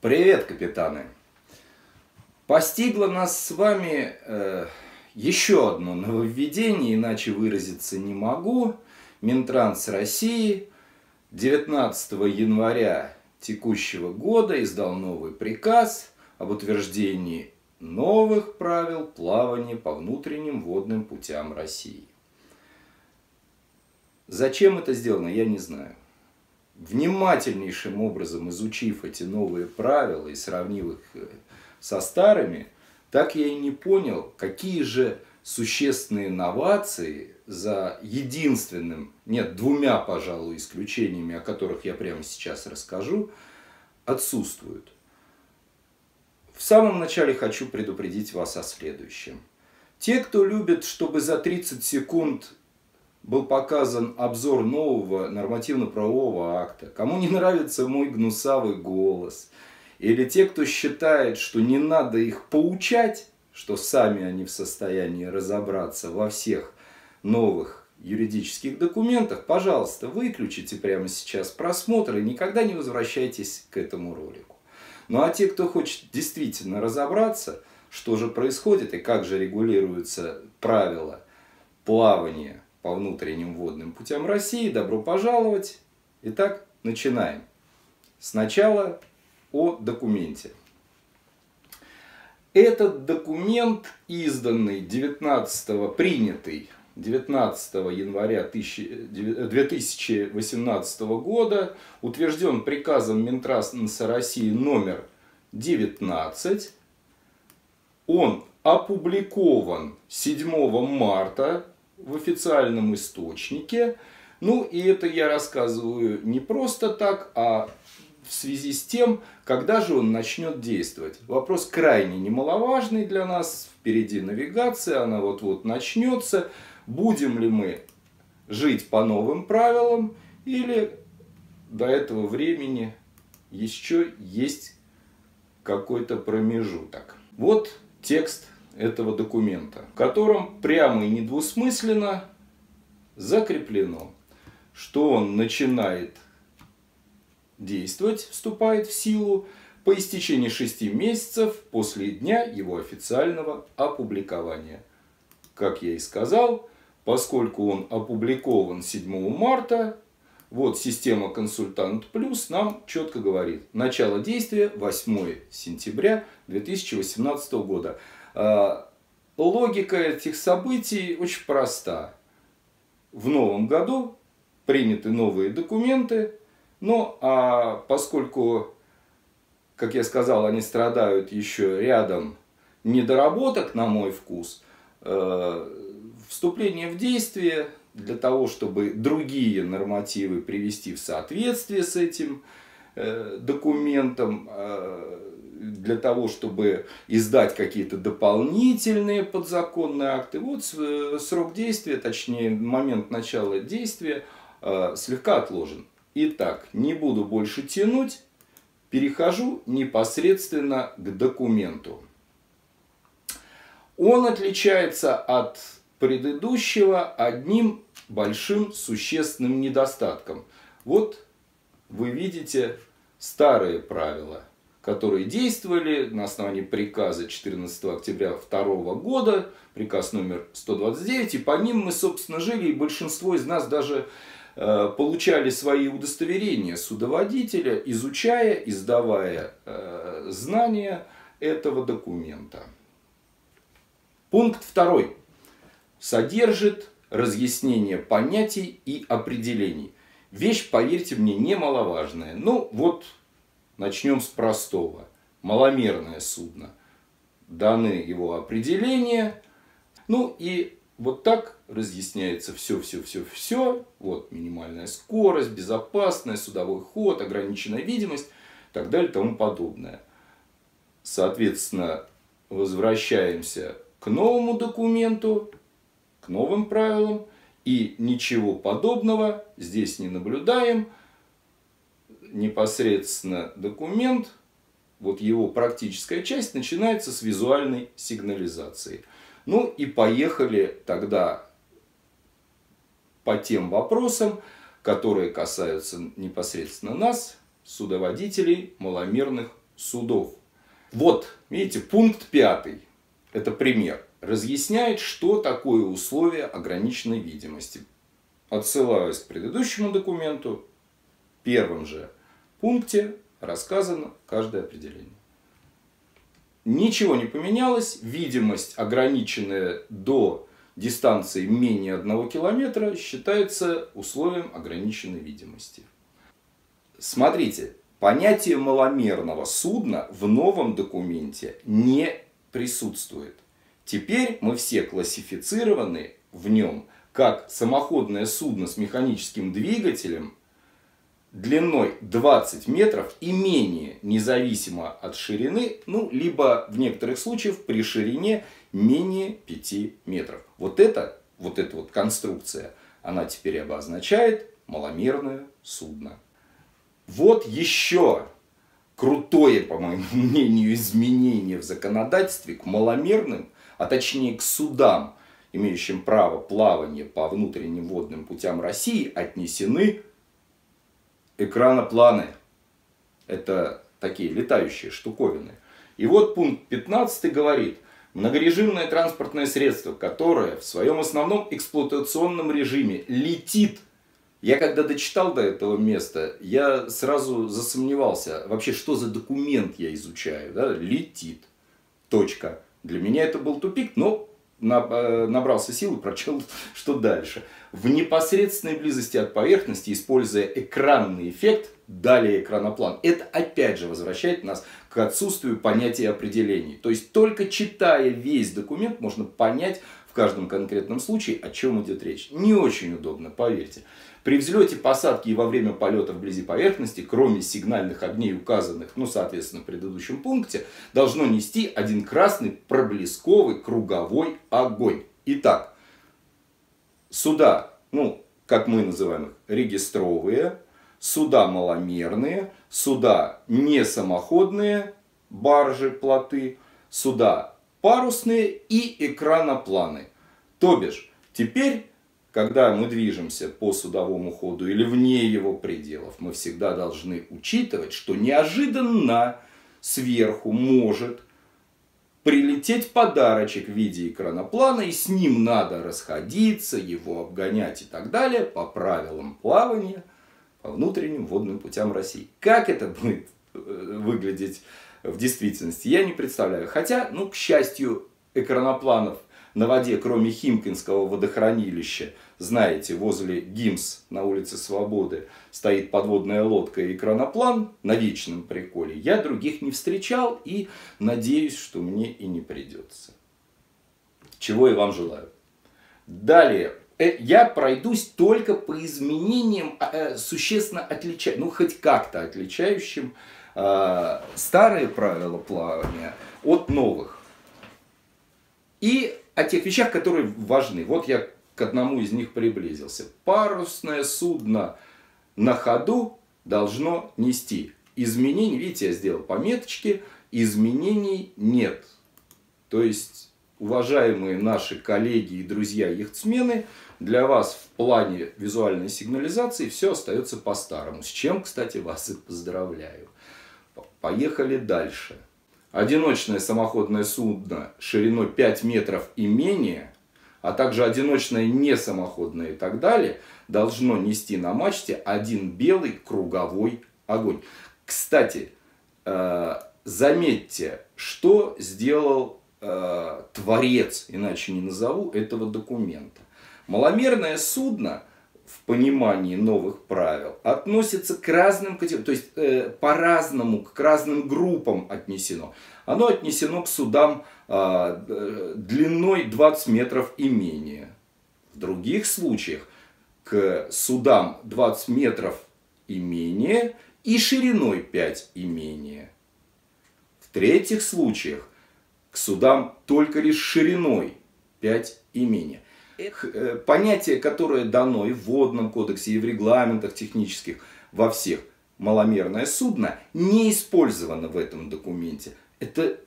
Привет, капитаны! Постигло нас с вами э, еще одно нововведение, иначе выразиться не могу. Минтранс России 19 января текущего года издал новый приказ об утверждении новых правил плавания по внутренним водным путям России. Зачем это сделано, я не знаю. Внимательнейшим образом изучив эти новые правила и сравнив их э, со старыми, так я и не понял, какие же существенные новации за единственным, нет, двумя, пожалуй, исключениями, о которых я прямо сейчас расскажу, отсутствуют. В самом начале хочу предупредить вас о следующем. Те, кто любит, чтобы за 30 секунд был показан обзор нового нормативно-правового акта, кому не нравится мой гнусавый голос, или те, кто считает, что не надо их поучать, что сами они в состоянии разобраться во всех новых юридических документах, пожалуйста, выключите прямо сейчас просмотр и никогда не возвращайтесь к этому ролику. Ну а те, кто хочет действительно разобраться, что же происходит и как же регулируются правила плавания по внутренним водным путям России. Добро пожаловать! Итак, начинаем. Сначала о документе. Этот документ, изданный 19 принятый 19 января 2018 года, утвержден приказом Минтранса России номер 19. Он опубликован 7 марта в официальном источнике. Ну и это я рассказываю не просто так, а в связи с тем, когда же он начнет действовать. Вопрос крайне немаловажный для нас. Впереди навигация, она вот-вот начнется. Будем ли мы жить по новым правилам или до этого времени еще есть какой-то промежуток. Вот текст этого документа, в котором прямо и недвусмысленно закреплено, что он начинает действовать, вступает в силу по истечении шести месяцев после дня его официального опубликования. Как я и сказал, поскольку он опубликован 7 марта, вот система Консультант Плюс нам четко говорит, начало действия 8 сентября 2018 года. А, логика этих событий очень проста. В новом году приняты новые документы, но а поскольку, как я сказал, они страдают еще рядом недоработок, на мой вкус, э, вступление в действие для того, чтобы другие нормативы привести в соответствие с этим э, документом, э, для того, чтобы издать какие-то дополнительные подзаконные акты. Вот срок действия, точнее момент начала действия слегка отложен. Итак, не буду больше тянуть, перехожу непосредственно к документу. Он отличается от предыдущего одним большим существенным недостатком. Вот вы видите старые правила, которые действовали на основании приказа 14 октября 2002 года, приказ номер 129, и по ним мы, собственно, жили, и большинство из нас даже Э, получали свои удостоверения судоводителя, изучая и сдавая э, знания этого документа. Пункт второй содержит разъяснение понятий и определений. Вещь, поверьте мне, немаловажная. Ну вот, начнем с простого. Маломерное судно. Даны его определения. Ну и вот так разъясняется все-все-все-все. Вот минимальная скорость, безопасность, судовой ход, ограниченная видимость и так далее и тому подобное. Соответственно, возвращаемся к новому документу, к новым правилам. И ничего подобного здесь не наблюдаем. Непосредственно документ, вот его практическая часть начинается с визуальной сигнализации – ну и поехали тогда по тем вопросам, которые касаются непосредственно нас, судоводителей маломерных судов. Вот, видите, пункт пятый. Это пример. Разъясняет, что такое условие ограниченной видимости. Отсылаюсь к предыдущему документу. В первом же пункте рассказано каждое определение. Ничего не поменялось. Видимость, ограниченная до дистанции менее 1 километра, считается условием ограниченной видимости. Смотрите, понятие маломерного судна в новом документе не присутствует. Теперь мы все классифицированы в нем как самоходное судно с механическим двигателем длиной 20 метров и менее, независимо от ширины, ну, либо в некоторых случаях при ширине менее 5 метров. Вот это, вот эта вот конструкция, она теперь обозначает маломерное судно. Вот еще крутое, по моему мнению, изменение в законодательстве к маломерным, а точнее к судам, имеющим право плавания по внутренним водным путям России, отнесены экранопланы. Это такие летающие штуковины. И вот пункт 15 говорит, многорежимное транспортное средство, которое в своем основном эксплуатационном режиме летит. Я когда дочитал до этого места, я сразу засомневался, вообще что за документ я изучаю. Да? Летит. Точка. Для меня это был тупик, но набрался сил и прочел, что дальше. В непосредственной близости от поверхности, используя экранный эффект, далее экраноплан. Это опять же возвращает нас к отсутствию понятия определений. То есть только читая весь документ можно понять в каждом конкретном случае, о чем идет речь. Не очень удобно, поверьте. При взлете, посадке и во время полета вблизи поверхности, кроме сигнальных огней, указанных, ну, соответственно, в предыдущем пункте, должно нести один красный проблесковый круговой огонь. Итак, суда, ну, как мы называем их, регистровые, суда маломерные, суда не самоходные, баржи, плоты, суда парусные и экранопланы. То бишь, теперь когда мы движемся по судовому ходу или вне его пределов, мы всегда должны учитывать, что неожиданно сверху может прилететь подарочек в виде экраноплана, и с ним надо расходиться, его обгонять и так далее по правилам плавания по внутренним водным путям России. Как это будет э, выглядеть в действительности, я не представляю. Хотя, ну, к счастью, экранопланов на воде, кроме Химкинского водохранилища, знаете, возле ГИМС на улице Свободы стоит подводная лодка и краноплан на вечном приколе, я других не встречал и надеюсь, что мне и не придется. Чего я вам желаю. Далее, э, я пройдусь только по изменениям, а, э, существенно отличающим, ну хоть как-то отличающим а, старые правила плавания от новых. И о тех вещах, которые важны. Вот я к одному из них приблизился. Парусное судно на ходу должно нести изменений. Видите, я сделал пометочки. Изменений нет. То есть, уважаемые наши коллеги и друзья яхтсмены, для вас в плане визуальной сигнализации все остается по-старому. С чем, кстати, вас и поздравляю. Поехали дальше. Одиночное самоходное судно шириной 5 метров и менее, а также одиночное несамоходное и так далее, должно нести на мачте один белый круговой огонь. Кстати, э, заметьте, что сделал э, творец, иначе не назову, этого документа. Маломерное судно в понимании новых правил относится к разным категориям, то есть э, по-разному, к разным группам отнесено. Оно отнесено к судам э, длиной 20 метров и менее. В других случаях к судам 20 метров и менее и шириной 5 и менее. В третьих случаях к судам только лишь шириной 5 и менее. Э, понятие, которое дано и в водном кодексе, и в регламентах технических, во всех, маломерное судно, не использовано в этом документе. Это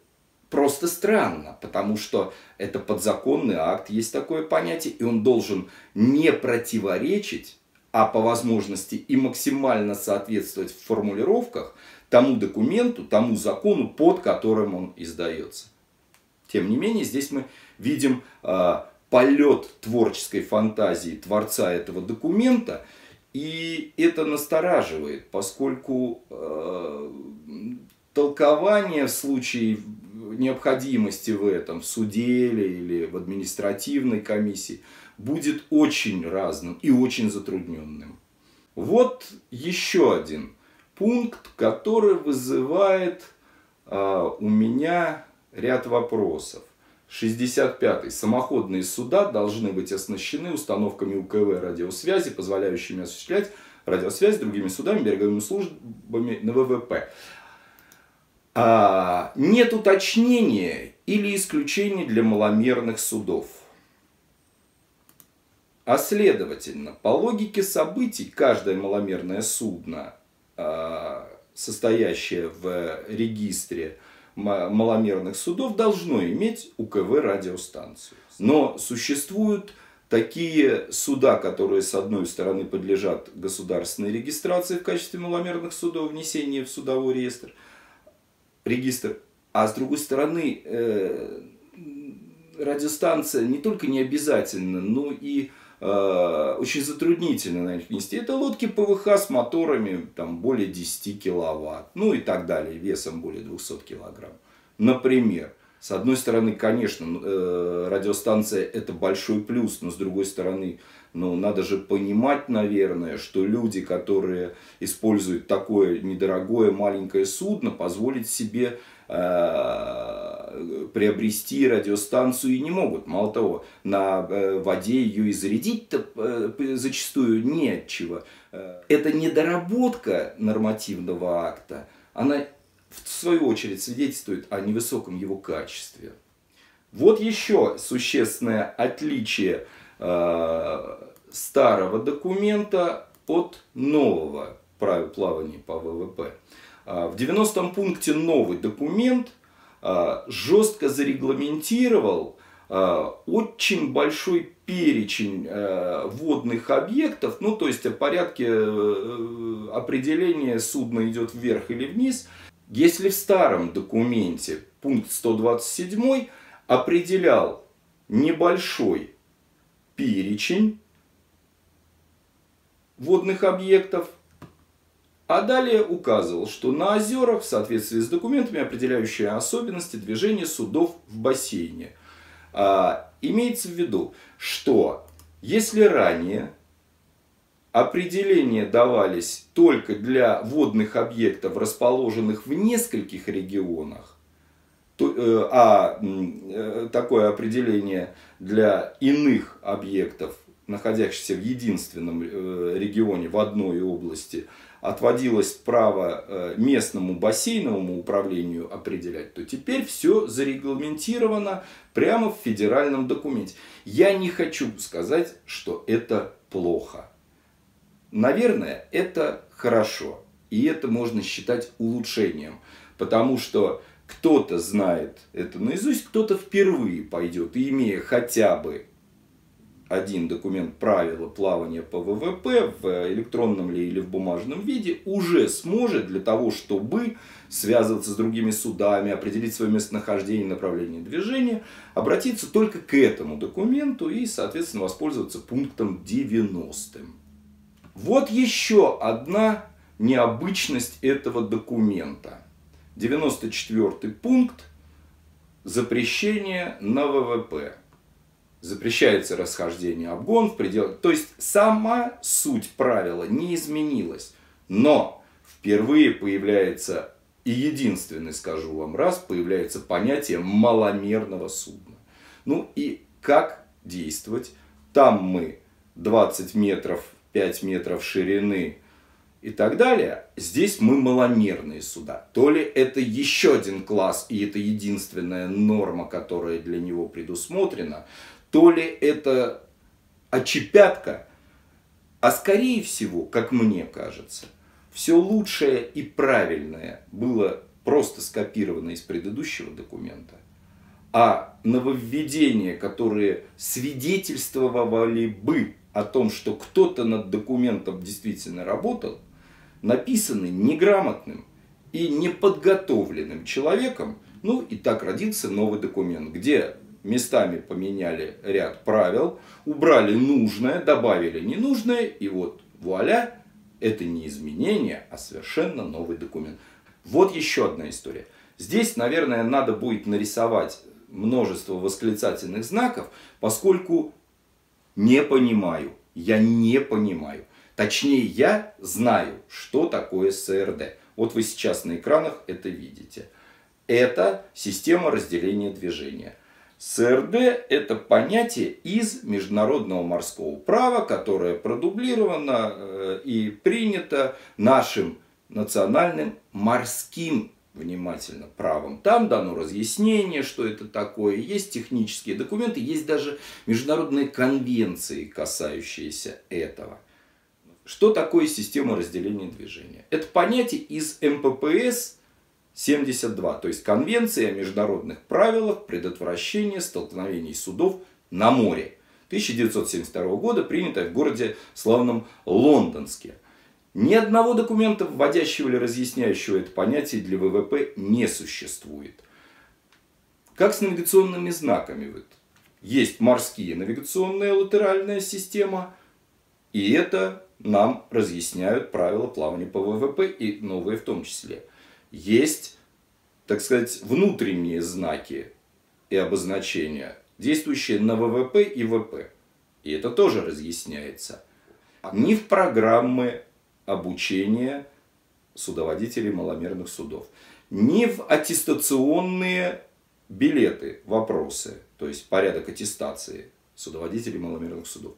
просто странно, потому что это подзаконный акт, есть такое понятие, и он должен не противоречить, а по возможности и максимально соответствовать в формулировках тому документу, тому закону, под которым он издается. Тем не менее, здесь мы видим э, полет творческой фантазии творца этого документа, и это настораживает, поскольку э, толкование в случае необходимости в этом в суде или в административной комиссии будет очень разным и очень затрудненным. Вот еще один пункт, который вызывает э, у меня ряд вопросов. 65. Самоходные суда должны быть оснащены установками УКВ радиосвязи, позволяющими осуществлять радиосвязь с другими судами, береговыми службами на ВВП. А, нет уточнения или исключений для маломерных судов. А следовательно, по логике событий, каждое маломерное судно, а, состоящее в регистре маломерных судов, должно иметь УКВ радиостанцию. Но существуют такие суда, которые с одной стороны подлежат государственной регистрации в качестве маломерных судов, внесения в судовой реестр, регистр, а с другой стороны э, радиостанция не только не обязательно, но и очень затруднительно на них нести. Это лодки ПВХ с моторами там, более 10 киловатт, ну и так далее, весом более 200 килограмм. Например, с одной стороны, конечно, э, радиостанция это большой плюс, но с другой стороны, ну, надо же понимать, наверное, что люди, которые используют такое недорогое маленькое судно, позволить себе э, приобрести радиостанцию и не могут. Мало того, на э, воде ее и зарядить-то э, зачастую не от чего. Э, это недоработка нормативного акта, она в свою очередь свидетельствует о невысоком его качестве. Вот еще существенное отличие Э, старого документа от нового правил плавания по ВВП. В 90-м пункте новый документ жестко зарегламентировал очень большой перечень водных объектов, ну то есть о порядке определения судна идет вверх или вниз. Если в старом документе пункт 127 определял небольшой перечень водных объектов, а далее указывал, что на озерах в соответствии с документами, определяющие особенности движения судов в бассейне. А, имеется в виду, что если ранее определения давались только для водных объектов, расположенных в нескольких регионах, то, э, а э, такое определение для иных объектов, находящихся в единственном э, регионе, в одной области, отводилось право местному бассейновому управлению определять, то теперь все зарегламентировано прямо в федеральном документе. Я не хочу сказать, что это плохо. Наверное, это хорошо. И это можно считать улучшением. Потому что кто-то знает это наизусть, кто-то впервые пойдет, и имея хотя бы один документ правила плавания по ВВП в электронном ли или в бумажном виде, уже сможет для того, чтобы связываться с другими судами, определить свое местонахождение, направление движения, обратиться только к этому документу и, соответственно, воспользоваться пунктом 90. Вот еще одна необычность этого документа. 94 пункт запрещение на ВВП. Запрещается расхождение обгон в пределах. То есть сама суть правила не изменилась. Но впервые появляется, и единственный, скажу вам раз, появляется понятие маломерного судна. Ну и как действовать? Там мы 20 метров, 5 метров ширины и так далее. Здесь мы маломерные суда. То ли это еще один класс, и это единственная норма, которая для него предусмотрена, то ли это очепятка, а скорее всего, как мне кажется, все лучшее и правильное было просто скопировано из предыдущего документа. А нововведения, которые свидетельствовали бы о том, что кто-то над документом действительно работал, написаны неграмотным и неподготовленным человеком, ну и так родился новый документ, где местами поменяли ряд правил, убрали нужное, добавили ненужное, и вот вуаля, это не изменение, а совершенно новый документ. Вот еще одна история. Здесь, наверное, надо будет нарисовать множество восклицательных знаков, поскольку не понимаю, я не понимаю. Точнее, я знаю, что такое СРД. Вот вы сейчас на экранах это видите. Это система разделения движения. СРД – это понятие из международного морского права, которое продублировано э, и принято нашим национальным морским внимательно правом. Там дано разъяснение, что это такое. Есть технические документы, есть даже международные конвенции, касающиеся этого. Что такое система разделения движения? Это понятие из МППС 72, то есть Конвенции о международных правилах предотвращения столкновений судов на море. 1972 года, принятая в городе славном Лондонске. Ни одного документа, вводящего или разъясняющего это понятие для ВВП не существует. Как с навигационными знаками? Вот. Есть морские навигационная латеральная система, и это нам разъясняют правила плавания по ВВП и новые в том числе. Есть, так сказать, внутренние знаки и обозначения, действующие на ВВП и ВП. И это тоже разъясняется. Ни в программы обучения судоводителей маломерных судов, ни в аттестационные билеты, вопросы, то есть порядок аттестации судоводителей маломерных судов.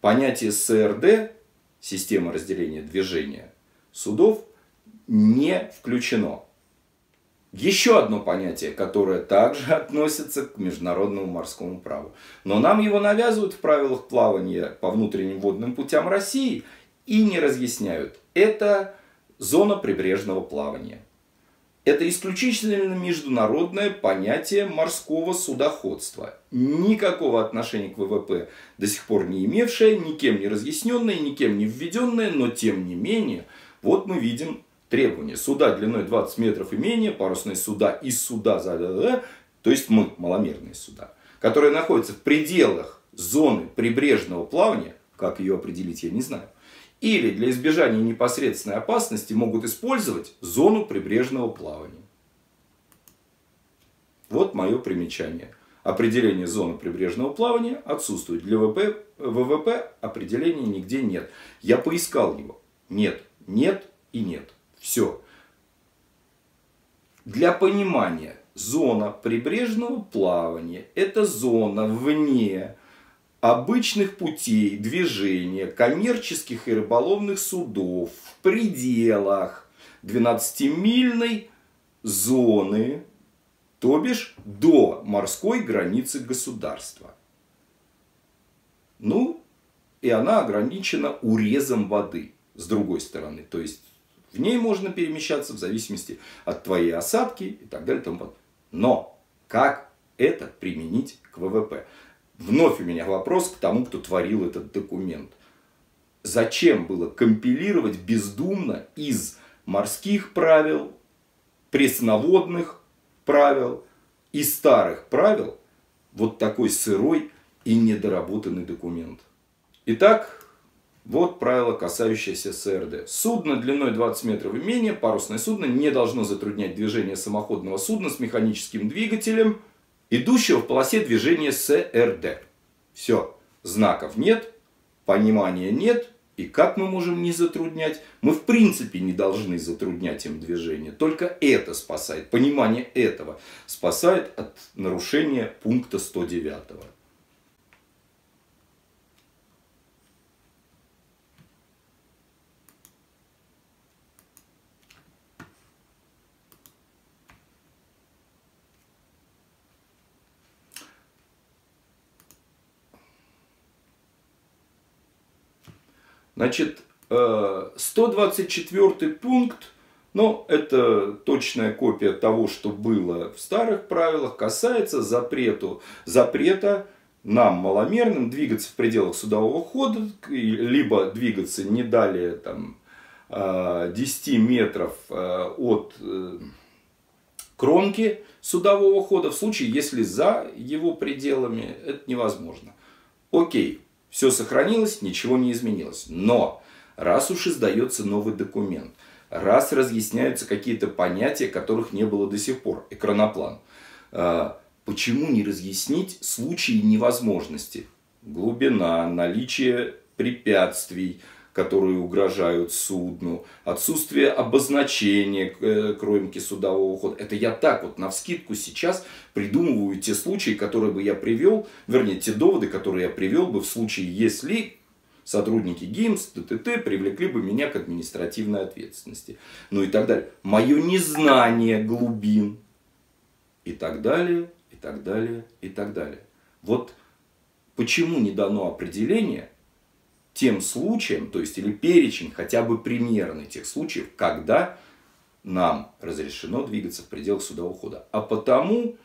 Понятие СРД, система разделения движения судов, не включено. Еще одно понятие, которое также относится к международному морскому праву. Но нам его навязывают в правилах плавания по внутренним водным путям России – и не разъясняют. Это зона прибрежного плавания. Это исключительно международное понятие морского судоходства. Никакого отношения к ВВП до сих пор не имевшее, никем не разъясненное, никем не введенное, но тем не менее, вот мы видим требования. Суда длиной 20 метров и менее, парусные суда и суда, за, то есть мы, маломерные суда, которые находятся в пределах зоны прибрежного плавания, как ее определить, я не знаю, или для избежания непосредственной опасности могут использовать зону прибрежного плавания. Вот мое примечание. Определение зоны прибрежного плавания отсутствует. Для ВВП, ВВП определения нигде нет. Я поискал его. Нет, нет и нет. Все. Для понимания, зона прибрежного плавания – это зона вне обычных путей движения коммерческих и рыболовных судов в пределах 12-мильной зоны, то бишь до морской границы государства. Ну, и она ограничена урезом воды с другой стороны. То есть в ней можно перемещаться в зависимости от твоей осадки и так далее. И тому Но как это применить к ВВП? Вновь у меня вопрос к тому, кто творил этот документ. Зачем было компилировать бездумно из морских правил, пресноводных правил и старых правил вот такой сырой и недоработанный документ? Итак, вот правило, касающееся СРД. Судно длиной 20 метров и менее, парусное судно, не должно затруднять движение самоходного судна с механическим двигателем – идущего в полосе движения СРД. Все, знаков нет, понимания нет, и как мы можем не затруднять? Мы в принципе не должны затруднять им движение. Только это спасает, понимание этого спасает от нарушения пункта 109. Значит, 124 э, пункт, ну, это точная копия того, что было в старых правилах, касается запрету, запрета нам, маломерным, двигаться в пределах судового хода, либо двигаться не далее там, 10 метров от кромки судового хода в случае, если за его пределами это невозможно. Окей, все сохранилось, ничего не изменилось. Но раз уж издается новый документ, раз разъясняются какие-то понятия, которых не было до сих пор, экраноплан, а, почему не разъяснить случаи невозможности? Глубина, наличие препятствий, которые угрожают судну, отсутствие обозначения э, кромки судового хода. Это я так вот на вскидку сейчас придумываю те случаи, которые бы я привел, вернее, те доводы, которые я привел бы в случае, если сотрудники ГИМС, ТТТ привлекли бы меня к административной ответственности. Ну и так далее. Мое незнание глубин. И так далее, и так далее, и так далее. Вот почему не дано определение – тем случаям, то есть или перечень хотя бы примерный тех случаев, когда нам разрешено двигаться в пределах судового хода. А потому,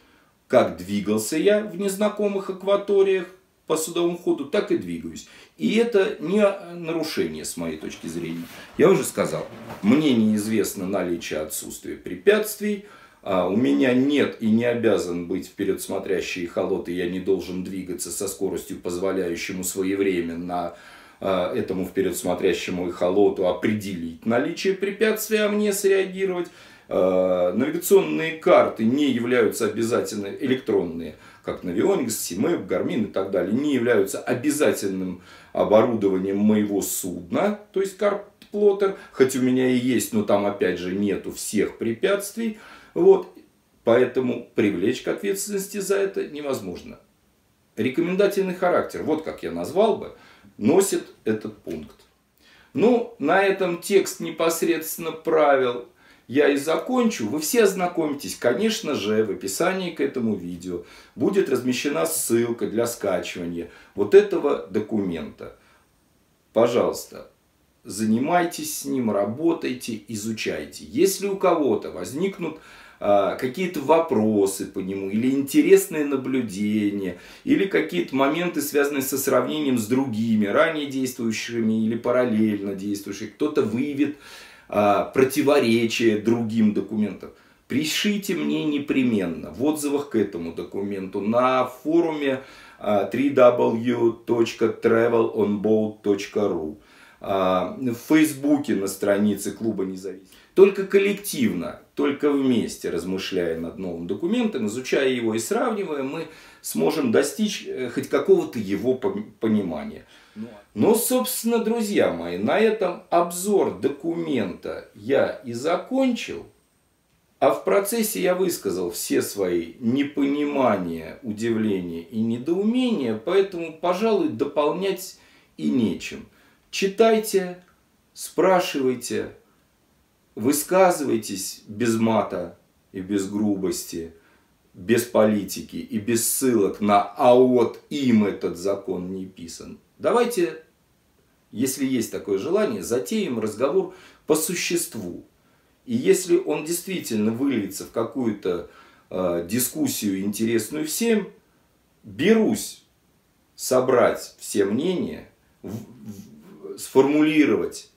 как двигался я в незнакомых акваториях по судовому ходу, так и двигаюсь. И это не нарушение с моей точки зрения. Я уже сказал, мне неизвестно наличие отсутствия препятствий, а у меня нет и не обязан быть вперед смотрящий холод, и я не должен двигаться со скоростью, позволяющему своевременно этому вперед смотрящему эхолоту определить наличие препятствия, а мне среагировать. Э, навигационные карты не являются обязательно электронные, как Navionics, CMAP, Garmin и так далее, не являются обязательным оборудованием моего судна, то есть карт-плоттер, хоть у меня и есть, но там опять же нету всех препятствий. Вот. Поэтому привлечь к ответственности за это невозможно. Рекомендательный характер, вот как я назвал бы, носит этот пункт. Ну, на этом текст непосредственно правил я и закончу. Вы все ознакомитесь, конечно же, в описании к этому видео будет размещена ссылка для скачивания вот этого документа. Пожалуйста, занимайтесь с ним, работайте, изучайте. Если у кого-то возникнут а, какие-то вопросы по нему, или интересные наблюдения, или какие-то моменты, связанные со сравнением с другими, ранее действующими или параллельно действующими. Кто-то выявит а, противоречие другим документам. Пришите мне непременно в отзывах к этому документу на форуме а, www.travelonboat.ru в Фейсбуке на странице клуба независимых. Только коллективно, только вместе, размышляя над новым документом, изучая его и сравнивая, мы сможем достичь э, хоть какого-то его понимания. Ну, а Но, собственно, друзья мои, на этом обзор документа я и закончил. А в процессе я высказал все свои непонимания, удивления и недоумения, поэтому, пожалуй, дополнять и нечем. Читайте, спрашивайте, высказывайтесь без мата и без грубости, без политики и без ссылок на «а вот им этот закон не писан». Давайте, если есть такое желание, затеем разговор по существу. И если он действительно выльется в какую-то э, дискуссию интересную всем, берусь собрать все мнения, в, сформулировать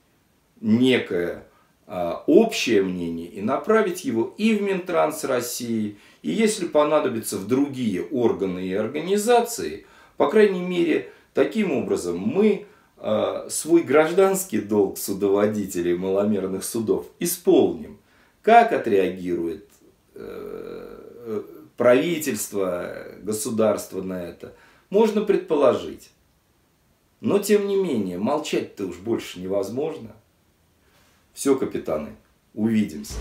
некое а, общее мнение и направить его и в Минтранс России, и если понадобится в другие органы и организации, по крайней мере, таким образом мы а, свой гражданский долг судоводителей маломерных судов исполним. Как отреагирует э, правительство, государство на это, можно предположить. Но тем не менее, молчать-то уж больше невозможно. Все, капитаны, увидимся.